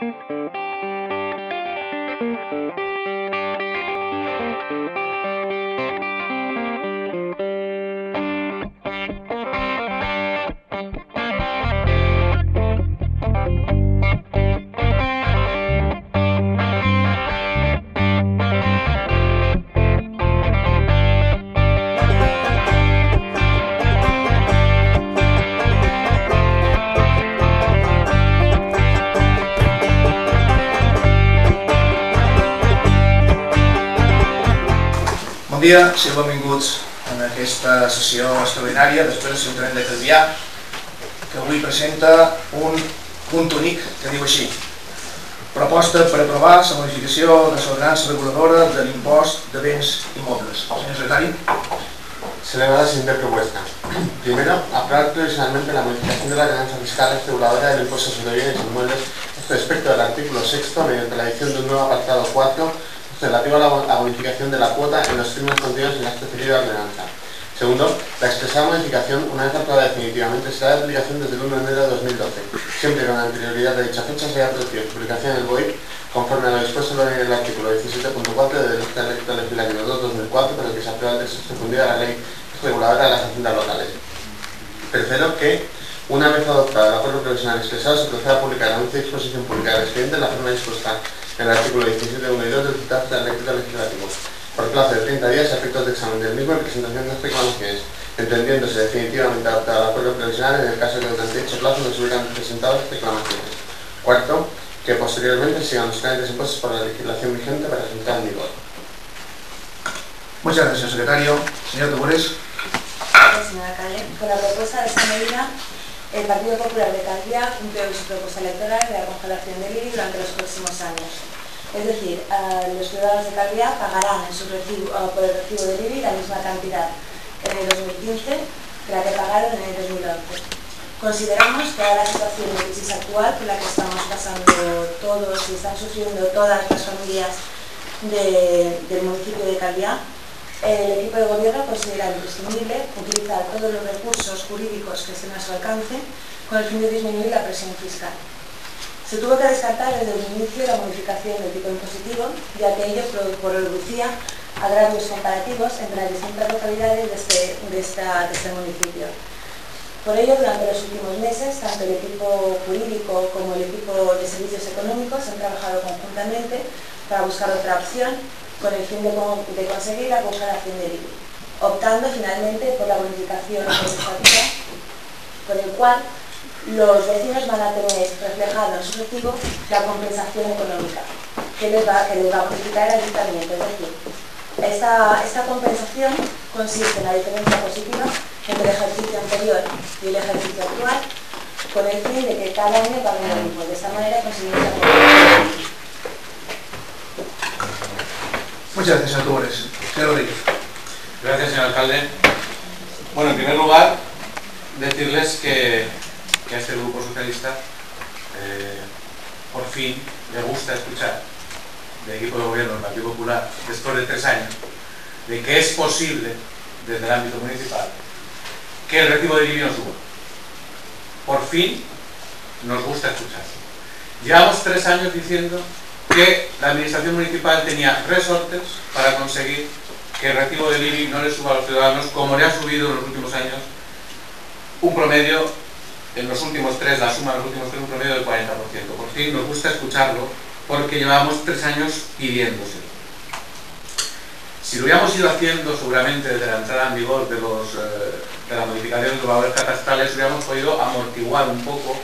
Música dia, sigueu benvinguts en aquesta sessió extraordinària després del Ciutadans de Calvià que avui presenta un punt únic que diu així proposta per aprovar la modificació de l'ordenança reguladora de l'impost de béns immobles. Senyor secretari. Se le va la siguiente propuesta. Primero, aprobar provisionalmente la modificación de la ordenanza fiscal reguladora del impuesto sobre bienes inmuebles respecto del artículo 6 mediante la edición de un nuevo apartado 4 relativo a la bonificación de la cuota en los términos contenidos en la referida ordenanza. Segundo, la expresada modificación, una vez aprobada definitivamente, será de aplicación desde el 1 de enero de 2012, siempre con la anterioridad de dicha fecha se haya producido publicación en el BOI conforme a lo dispuesto en el artículo 17.4 del Decreto Legislativo 2-2004, con el que se aprueba el texto a la ley reguladora de las haciendas locales. Tercero, que una vez adoptada el acuerdo provisional expresado, se proceda a publicar anuncio de exposición pública del expediente en la forma dispuesta en el artículo 17.1 y 2 del citado decreto legislativo, por plazo de 30 días a efectos de examen del mismo y presentación de reclamaciones, entendiéndose definitivamente adoptado el acuerdo provisional en el caso de que durante dicho plazo no se hubieran presentado reclamaciones. Cuarto, que posteriormente sigan los trámites impuestos por la legislación vigente para su en vigor. Muchas gracias, secretario. Señor Tugures. Gracias, señor alcalde. Con la propuesta de esta medida el Partido Popular de Cantía cumplió su propuesta electoral de la congelación del IBI durante los próximos años. Es decir, los ciudadanos de Calviá pagarán recibo, por el recibo del IBI la misma cantidad en el 2015 que la que pagaron en el 2011. Consideramos que la situación de crisis actual por la que estamos pasando todos y están sufriendo todas las familias del municipio de Calviá, el equipo de gobierno considera imprescindible utilizar todos los recursos jurídicos que estén a su alcance con el fin de disminuir la presión fiscal. Se tuvo que descartar desde el inicio la modificación del tipo impositivo, ya que ello producía agravios comparativos entre las distintas localidades de este, de, este municipio. Por ello, durante los últimos meses, tanto el equipo jurídico como el equipo de servicios económicos han trabajado conjuntamente para buscar otra opción con el fin de, conseguir la congelación del IBI, optando finalmente por la bonificación legislativa, con el cual los vecinos van a tener reflejado en su recibo la compensación económica que les va, a bonificar el ayuntamiento. Es decir, esta, esta compensación consiste en la diferencia positiva entre el ejercicio anterior y el ejercicio actual, con el fin de que cada año paguen lo mismo. De esta manera conseguimos la Muchas gracias, señor Señor Rodríguez. Gracias, señor alcalde. Bueno, en primer lugar, decirles que, a este grupo socialista eh, por fin le gusta escuchar del equipo de gobierno del Partido Popular, después de tres años, de que es posible, desde el ámbito municipal, que el recibo de IBI suba. Por fin nos gusta escuchar. Llevamos tres años diciendo que la administración municipal tenía resortes para conseguir que el recibo del IBI no le suba a los ciudadanos como le ha subido en los últimos años un promedio, en los últimos tres, la suma de los últimos tres, un promedio del 40%. Por fin nos gusta escucharlo porque llevábamos tres años pidiéndose. Si lo hubiéramos ido haciendo seguramente desde la entrada en vigor de, los, eh, de la modificación de los valores catastrales, hubiéramos podido amortiguar un poco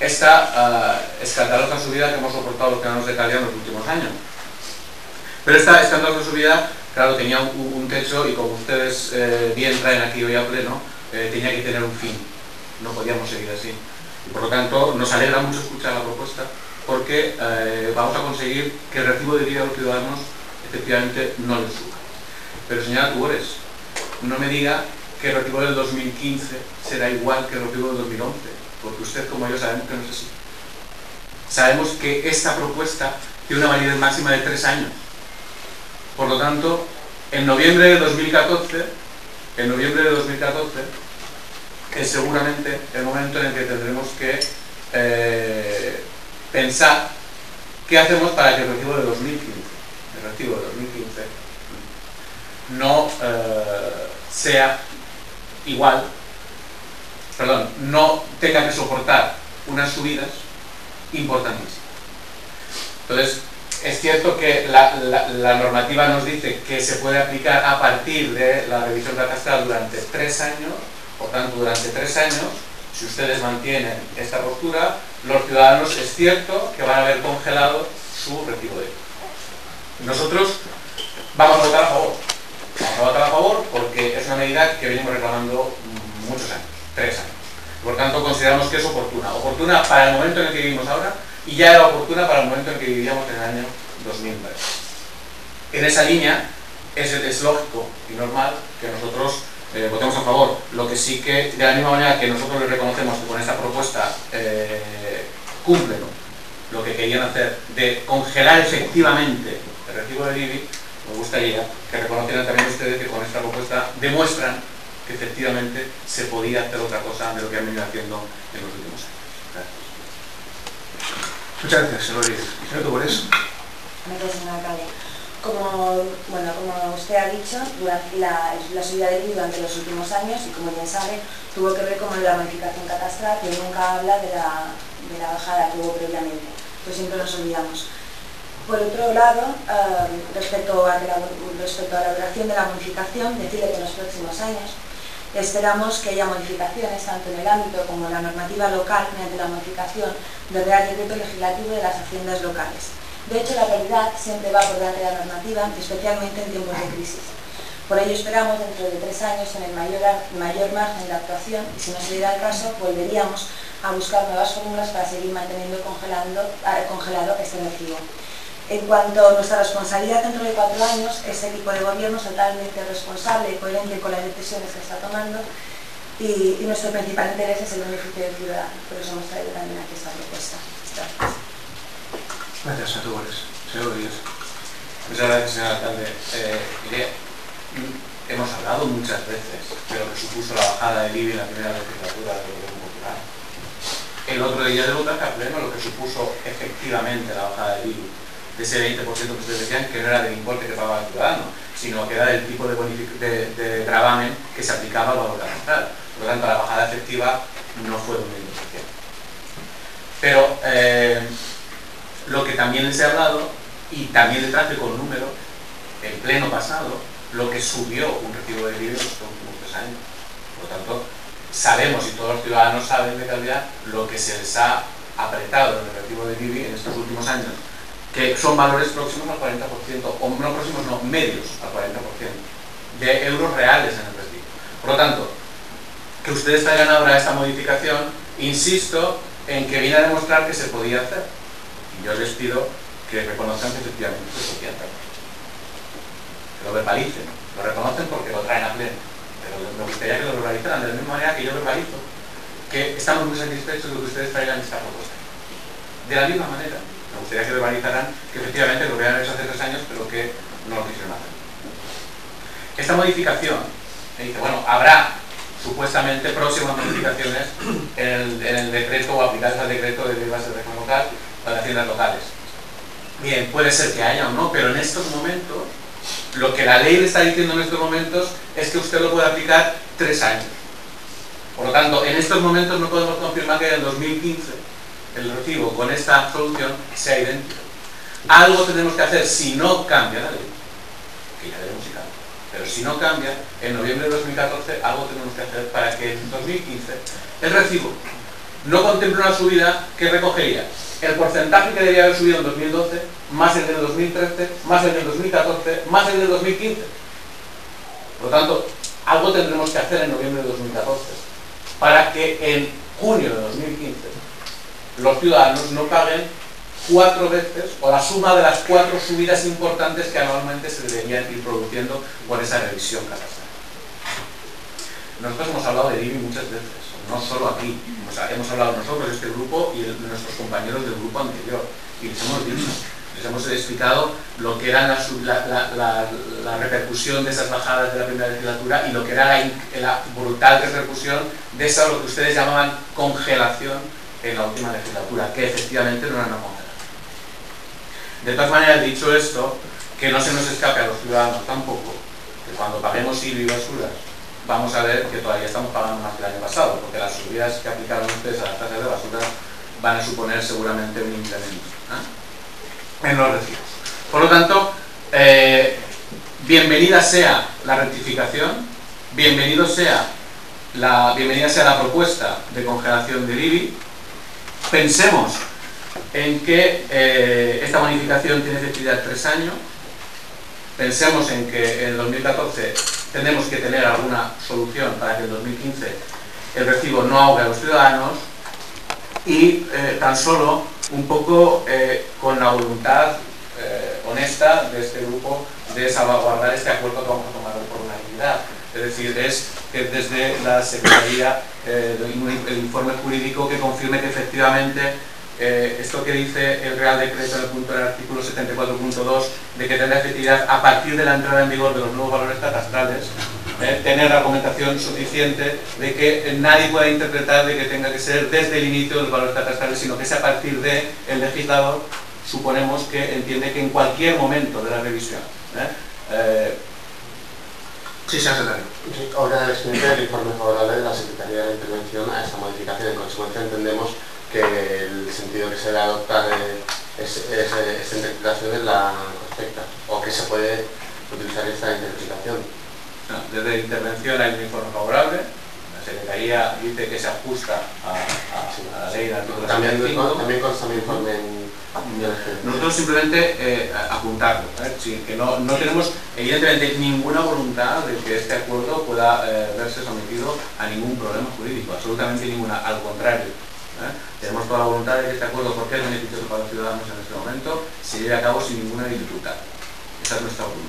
esta uh, escandalosa subida que hemos soportado los ciudadanos de Cali en los últimos años. Pero esta escandalosa subida, claro, tenía un, techo y como ustedes eh, bien traen aquí hoy a pleno, eh, tenía que tener un fin. No podíamos seguir así. Y por lo tanto, nos alegra mucho escuchar la propuesta porque eh, vamos a conseguir que el recibo de vida a los ciudadanos efectivamente no les suba. Pero señora Tugores, no me diga que el recibo del 2015 será igual que el recibo del 2011 porque usted como yo sabemos que no es así. Sabemos que esta propuesta tiene una validez máxima de tres años. Por lo tanto, en noviembre de 2014, en noviembre de 2014, es seguramente el momento en el que tendremos que eh, pensar ¿qué hacemos para que el recibo de 2015, el recibo de 2015, no eh, sea igual, perdón, no tenga que soportar unas subidas importantísimas? Entonces, es cierto que la, normativa nos dice que se puede aplicar a partir de la revisión catastral durante tres años, por tanto, durante tres años, si ustedes mantienen esta postura, los ciudadanos es cierto que van a haber congelado su recibo de Nosotros vamos a votar a favor. Vamos a votar a favor porque es una medida que venimos reclamando muchos años, tres años. Por tanto, consideramos que es oportuna. Oportuna para el momento en el que vivimos ahora y ya era oportuna para el momento en que vivíamos en el año 2009. En esa línea es, es lógico y normal que nosotros eh, votemos a favor. Lo que sí que, de la misma manera que nosotros les reconocemos que con esta propuesta eh, cumplen lo que querían hacer de congelar efectivamente el recibo de IBI, me gustaría que reconocieran también ustedes que con esta propuesta demuestran que efectivamente se podía hacer otra cosa de lo que han venido haciendo en los últimos años. Muchas gracias, señor Rodríguez. Señor. Gracias. Como, bueno, como usted ha dicho, durante la, la subida del IVA durante los últimos años, y como bien sabe, tuvo que ver con la modificación catastral, que nunca habla de la, de la bajada que hubo previamente. Pues siempre nos olvidamos. Por otro lado, eh, respecto, a la, respecto a la duración de la modificación, decirle que en los próximos años Esperamos que haya modificaciones tanto en el ámbito como en la normativa local mediante la modificación del Real Decreto Legislativo de las Haciendas Locales. De hecho, la realidad siempre va por delante de la normativa, especialmente en tiempos de crisis. Por ello esperamos dentro de tres años en el mayor, margen de actuación y si no se diera el caso volveríamos a buscar nuevas fórmulas para seguir manteniendo congelando, congelado este recibo. En cuanto a nuestra responsabilidad dentro de cuatro años, ese equipo de gobierno es totalmente responsable y coherente con las decisiones que está tomando y, nuestro principal interés es el beneficio del ciudadano. Por eso hemos traído también aquí esta propuesta. Gracias. Gracias a todos. Señor Díaz. Muchas gracias, señor alcalde. Eh, hemos hablado muchas veces de lo que supuso la bajada del IBI en la primera legislatura del Gobierno Popular. El otro día de votar a pleno lo que supuso efectivamente la bajada del IBI de ese 20% que ustedes decían que no era del importe que pagaba el ciudadano, sino que era del tipo de, de, gravamen que se aplicaba al valor catastral. Por lo tanto, la bajada efectiva no fue de un 20%. Pero eh, lo que también les he hablado, y también le traje con números, el pleno pasado, lo que subió un recibo de libros en últimos tres años. Por lo tanto, sabemos y todos los ciudadanos saben de calidad lo que se les ha apretado en el recibo de IBI en estos últimos años que son valores próximos al 40%, o no próximos, no, medios al 40%, de euros reales en el recibo. Por lo tanto, que ustedes traigan ahora esta modificación, insisto en que viene a demostrar que se podía hacer. Y yo les pido que reconozcan que efectivamente se podía hacer. Que lo verbalicen. Lo reconocen porque lo traen a pleno. Pero me gustaría que lo verbalizaran de la misma manera que yo verbalizo que estamos muy satisfechos de que ustedes traigan esta propuesta. De la misma manera gustaría que verbalizaran que efectivamente lo habían hecho hace tres años, pero que no lo quisieron hacer. Esta modificación, bueno, habrá supuestamente próximas modificaciones en el, decreto o aplicadas al decreto de bases de régimen local para haciendas locales. Bien, puede ser que haya o no, pero en estos momentos, lo que la ley le está diciendo en estos momentos es que usted lo puede aplicar tres años. Por lo tanto, en estos momentos no podemos confirmar que en el 2015 el recibo con esta solución sea idéntico. Algo tenemos que hacer si no cambia la ley, que ya veremos si cambia, pero si no cambia, en noviembre de 2014 algo tenemos que hacer para que en 2015 el recibo no contemple una subida que recogería el porcentaje que debía haber subido en 2012, más el del 2013, más el del 2014, más el del 2015. Por lo tanto, algo tendremos que hacer en noviembre de 2014 para que en junio de 2015 los ciudadanos no paguen cuatro veces o la suma de las cuatro subidas importantes que anualmente se deberían ir produciendo por esa revisión catastral. Nosotros hemos hablado de IBI muchas veces, no solo aquí, hemos hablado nosotros, este grupo y nuestros compañeros del grupo anterior, y les hemos dicho, les hemos explicado lo que era la, repercusión de esas bajadas de la primera legislatura y lo que era la, brutal repercusión de esa, lo que ustedes llamaban congelación en la última legislatura, que efectivamente no era una congelación. De todas maneras, dicho esto, que no se nos escape a los ciudadanos tampoco, que cuando paguemos IBI y basuras, vamos a ver que todavía estamos pagando más que el año pasado, porque las subidas que aplicaron ustedes a las tasas de basura van a suponer seguramente un incremento ¿eh? en los recibos. Por lo tanto, eh, bienvenida sea la rectificación, bienvenido sea la, bienvenida sea la propuesta de congelación del IBI. Pensemos en que eh, esta bonificación tiene efectividad tres años. Pensemos en que en 2014 tenemos que tener alguna solución para que en 2015 el recibo no ahogue a los ciudadanos y eh, tan solo un poco eh, con la voluntad honesta de este grupo de salvaguardar este acuerdo que vamos a tomar por unanimidad. Es decir, es que desde la Secretaría eh, el informe jurídico que confirme que efectivamente eh, esto que dice el Real Decreto en punto del artículo 74.2 de que tendrá efectividad a partir de la entrada en vigor de los nuevos valores catastrales, eh, tener argumentación suficiente de que nadie pueda interpretar de que tenga que ser desde el inicio de los valores catastrales, sino que sea a partir del el legislador, suponemos que entiende que en cualquier momento de la revisión. ¿eh? Sí, señor secretario. Ahora el expediente del informe favorable de la Secretaría de Intervención a esta modificación. En consecuencia entendemos que el sentido que se debe adoptar es, esta interpretación es la correcta o que se puede utilizar esta interpretación. desde intervención hay un informe favorable, la Secretaría dice que se ajusta a, la ley de artículo también, también consta mi informe en nosotros simplemente eh, apuntarlo, ¿eh? que no, tenemos evidentemente ninguna voluntad de que este acuerdo pueda eh, verse sometido a ningún problema jurídico, absolutamente ninguna, al contrario. Tenemos toda la voluntad de que este acuerdo, porque es beneficioso para los ciudadanos en este momento, se lleve a cabo sin ninguna dificultad. Esa es nuestra voluntad.